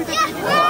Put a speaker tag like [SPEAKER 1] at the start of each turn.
[SPEAKER 1] うん。